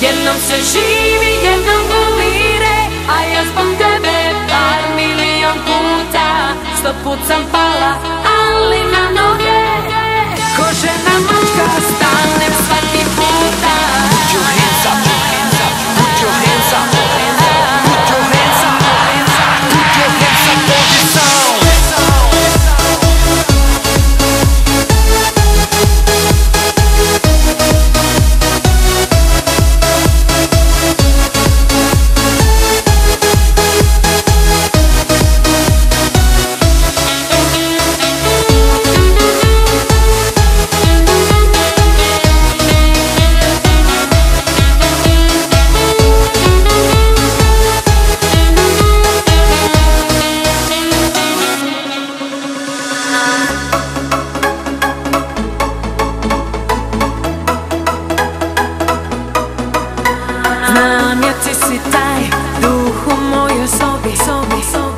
Jednom se živi, jednom golire A ja zbog tebe par milion puta. Sto put sam pa Pamięci si taj, duchu moje sobie, sobie, sobie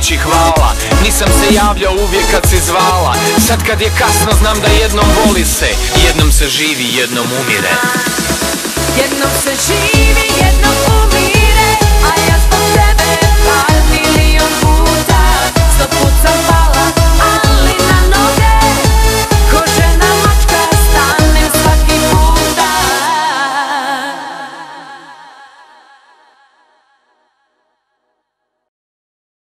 reći hvala. Nisam se javljao uvijek kad si zvala. Sad kad je kasno znam da jednom voli se. Jednom se živi, jednom umire. Jednom se živi